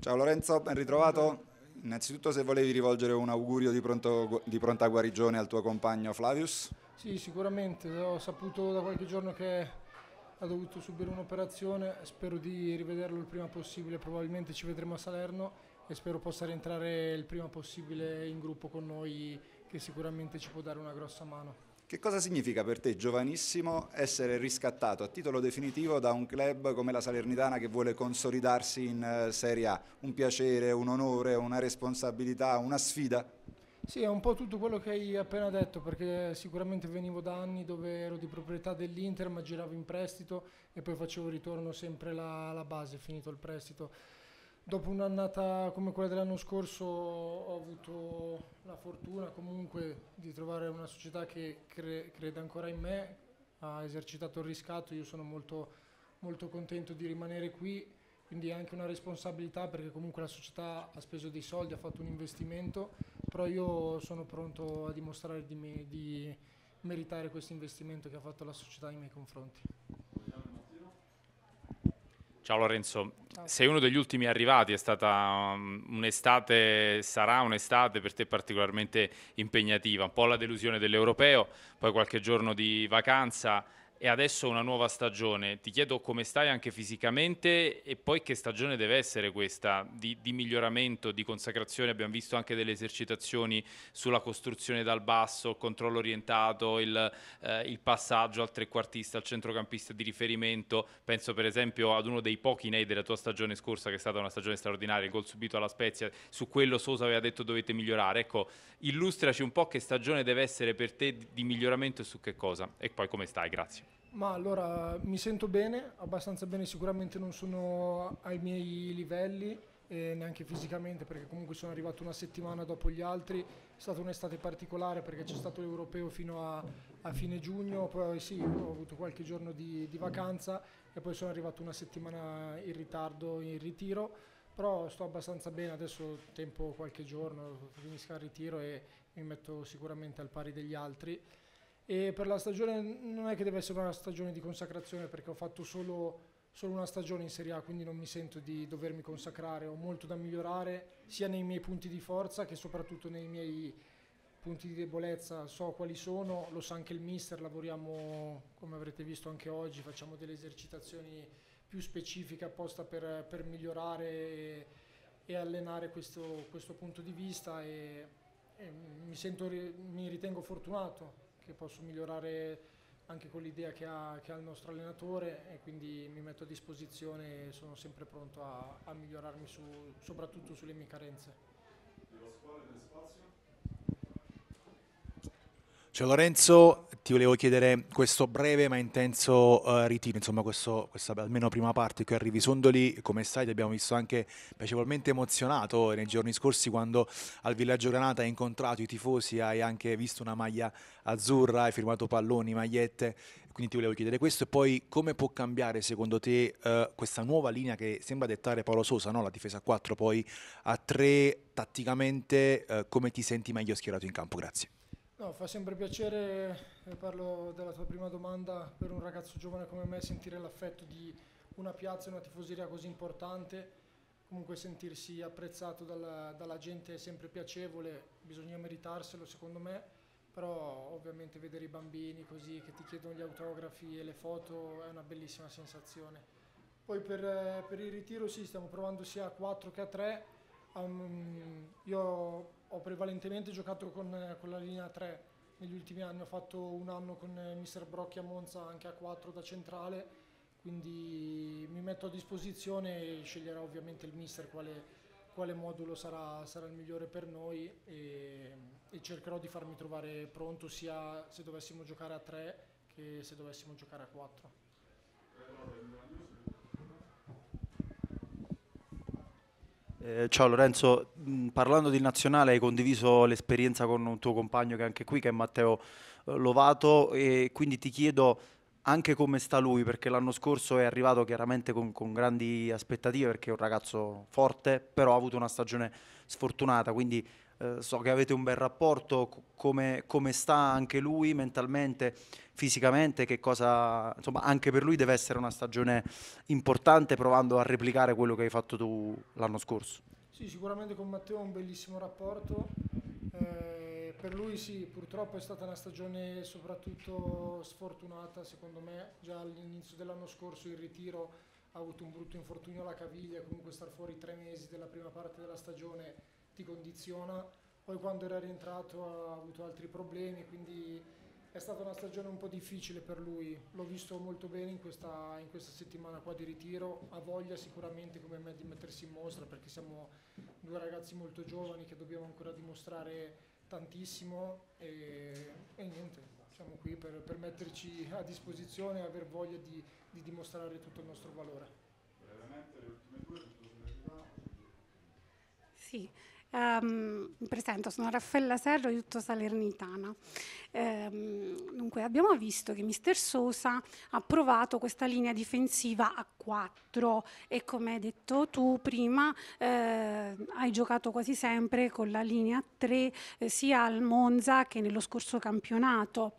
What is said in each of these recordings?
Ciao Lorenzo, ben ritrovato. Innanzitutto se volevi rivolgere un augurio di, pronto, di pronta guarigione al tuo compagno Flavius. Sì, sicuramente. Ho saputo da qualche giorno che ha dovuto subire un'operazione, spero di rivederlo il prima possibile, probabilmente ci vedremo a Salerno e spero possa rientrare il prima possibile in gruppo con noi che sicuramente ci può dare una grossa mano. Che cosa significa per te, giovanissimo, essere riscattato a titolo definitivo da un club come la Salernitana che vuole consolidarsi in eh, Serie A? Un piacere, un onore, una responsabilità, una sfida? Sì, è un po' tutto quello che hai appena detto, perché sicuramente venivo da anni dove ero di proprietà dell'Inter, ma giravo in prestito e poi facevo ritorno sempre alla base, finito il prestito dopo un'annata come quella dell'anno scorso ho avuto la fortuna comunque di trovare una società che cre- crede ancora in me, ha esercitato il riscatto, io sono molto, molto contento di rimanere qui, quindi è anche una responsabilità perché comunque la società ha speso dei soldi, ha fatto un investimento, però io sono pronto a dimostrare di, me, di meritare questo investimento che ha fatto la società nei miei confronti. Ciao Lorenzo, Ciao. sei uno degli ultimi arrivati, è stata um, un'estate, sarà un'estate per te particolarmente impegnativa, un po' la delusione dell'europeo, poi qualche giorno di vacanza e adesso una nuova stagione. Ti chiedo come stai anche fisicamente e poi che stagione deve essere questa di, di, miglioramento, di consacrazione. Abbiamo visto anche delle esercitazioni sulla costruzione dal basso, il controllo orientato, il, eh, il passaggio al trequartista, al centrocampista di riferimento. Penso per esempio ad uno dei pochi nei della tua stagione scorsa che è stata una stagione straordinaria, il gol subito alla Spezia. Su quello Sosa aveva detto dovete migliorare. Ecco, illustraci un po' che stagione deve essere per te di miglioramento e su che cosa. E poi come stai? Grazie. Ma allora mi sento bene, abbastanza bene, sicuramente non sono ai miei livelli e neanche fisicamente perché comunque sono arrivato una settimana dopo gli altri, è stata un'estate particolare perché c'è stato l'europeo fino a, a, fine giugno, poi sì, ho avuto qualche giorno di, di vacanza e poi sono arrivato una settimana in ritardo in ritiro, però sto abbastanza bene, adesso tempo qualche giorno, finisco il ritiro e mi metto sicuramente al pari degli altri. E per la stagione non è che deve essere una stagione di consacrazione perché ho fatto solo, solo, una stagione in Serie A, quindi non mi sento di dovermi consacrare. Ho molto da migliorare sia nei miei punti di forza che soprattutto nei miei punti di debolezza. So quali sono, lo sa anche il mister, lavoriamo come avrete visto anche oggi, facciamo delle esercitazioni più specifiche apposta per, per migliorare e, e allenare questo, questo, punto di vista e, e mi, sento, mi ritengo fortunato che posso migliorare anche con l'idea che ha, che ha, il nostro allenatore e quindi mi metto a disposizione e sono sempre pronto a, a migliorarmi su, soprattutto sulle mie carenze. Ciao Lorenzo, ti volevo chiedere questo breve ma intenso uh, ritiro, insomma questo, questa almeno prima parte qui arrivi Sondoli, come sai ti abbiamo visto anche piacevolmente emozionato nei giorni scorsi quando al Villaggio Granata hai incontrato i tifosi, hai anche visto una maglia azzurra, hai firmato palloni, magliette, quindi ti volevo chiedere questo e poi come può cambiare secondo te uh, questa nuova linea che sembra dettare Paolo Sosa, no? la difesa a 4 poi a 3 tatticamente, uh, come ti senti meglio schierato in campo? Grazie. No, fa sempre piacere, e parlo della tua prima domanda, per un ragazzo giovane come me sentire l'affetto di una piazza e una tifoseria così importante, comunque sentirsi apprezzato dalla, dalla gente è sempre piacevole, bisogna meritarselo secondo me, però ovviamente vedere i bambini così che ti chiedono gli autografi e le foto è una bellissima sensazione. Poi per, per il ritiro sì, stiamo provando sia a 4 che a 3, um, io ho prevalentemente giocato con, con, la linea 3 negli ultimi anni, ho fatto un anno con Mister Brocchi a Monza anche a 4 da centrale, quindi mi metto a disposizione e sceglierò ovviamente il Mister quale, quale modulo sarà, sarà, il migliore per noi. E, e, cercherò di farmi trovare pronto sia se dovessimo giocare a 3 che se dovessimo giocare a 4. Eh, ciao Lorenzo, mm, parlando di nazionale hai condiviso l'esperienza con un tuo compagno che è anche qui, che è Matteo eh, Lovato e quindi ti chiedo anche come sta lui, perché l'anno scorso è arrivato chiaramente con, con, grandi aspettative perché è un ragazzo forte, però ha avuto una stagione sfortunata, quindi eh, so che avete un bel rapporto, come, come, sta anche lui mentalmente, fisicamente, che cosa, insomma, anche per lui deve essere una stagione importante provando a replicare quello che hai fatto tu l'anno scorso. Sì, sicuramente con Matteo ho un bellissimo rapporto. Eh, per lui sì, purtroppo è stata una stagione soprattutto sfortunata, secondo me, già all'inizio dell'anno scorso il ritiro ha avuto un brutto infortunio alla caviglia, comunque star fuori tre mesi della prima parte della stagione ti condiziona. Poi quando era rientrato ha avuto altri problemi, quindi è stata una stagione un po' difficile per lui. L'ho visto molto bene in questa, in questa settimana qua di ritiro, ha voglia sicuramente come me di mettersi in mostra perché siamo due ragazzi molto giovani che dobbiamo ancora dimostrare tantissimo e, e niente, siamo qui per, per, metterci a disposizione e aver voglia di, di dimostrare tutto il nostro valore. Sì, Um, mi presento, sono Raffaella Serro, aiuto salernitana. Um, dunque, abbiamo visto che Mister Sosa ha provato questa linea difensiva a 4 e come hai detto tu prima eh, hai giocato quasi sempre con la linea 3 eh, sia al Monza che nello scorso campionato.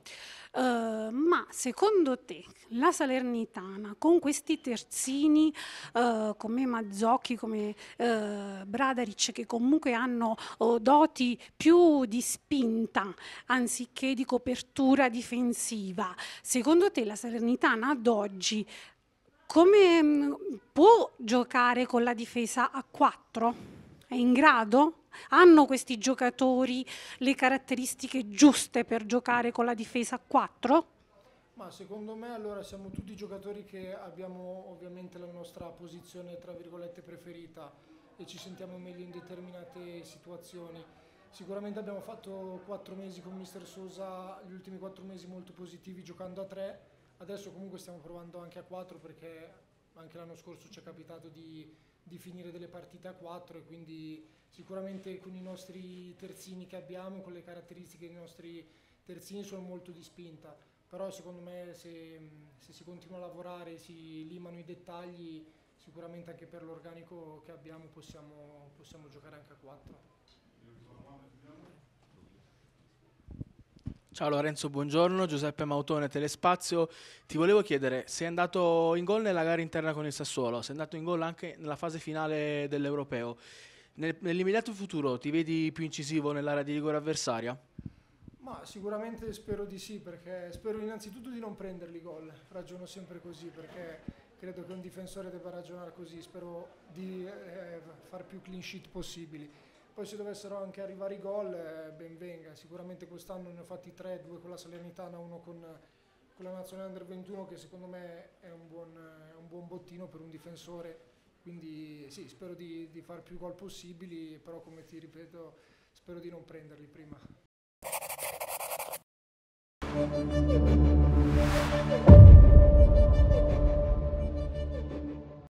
Uh, ma secondo te la Salernitana con questi terzini uh, come Mazzocchi, come uh, Bradaric che comunque hanno oh, doti più di spinta anziché di copertura difensiva, secondo te la Salernitana ad oggi come mm, può giocare con la difesa a 4? È in grado? Hanno questi giocatori le caratteristiche giuste per giocare con la difesa a 4? Ma secondo me allora siamo tutti giocatori che abbiamo ovviamente la nostra posizione tra virgolette preferita e ci sentiamo meglio in determinate situazioni. Sicuramente abbiamo fatto quattro mesi con Mister Sosa, gli ultimi quattro mesi molto positivi giocando a tre, adesso comunque stiamo provando anche a quattro perché anche l'anno scorso ci è capitato di, di finire delle partite a quattro e quindi sicuramente con i nostri terzini che abbiamo, con le caratteristiche dei nostri terzini sono molto di spinta, però secondo me se, se si continua a lavorare, si limano i dettagli, sicuramente anche per l'organico che abbiamo possiamo, possiamo giocare anche a 4. Ciao Lorenzo, buongiorno, Giuseppe Mautone, Telespazio. Ti volevo chiedere, sei andato in gol nella gara interna con il Sassuolo, sei andato in gol anche nella fase finale dell'Europeo. Nel, nell'immediato futuro ti vedi più incisivo nell'area di rigore avversaria? Ma sicuramente spero di sì, perché spero innanzitutto di non prenderli gol. Ragiono sempre così, perché credo che un difensore debba ragionare così. Spero di eh, far più clean sheet possibili. Poi se dovessero anche arrivare i gol, eh, ben venga. Sicuramente quest'anno ne ho fatti tre, due con la Salernitana, uno con, con la Nazionale Under 21, che secondo me è un buon, è un buon bottino per un difensore quindi sì, spero di, di fare più gol possibili, però come ti ripeto, spero di non prenderli prima.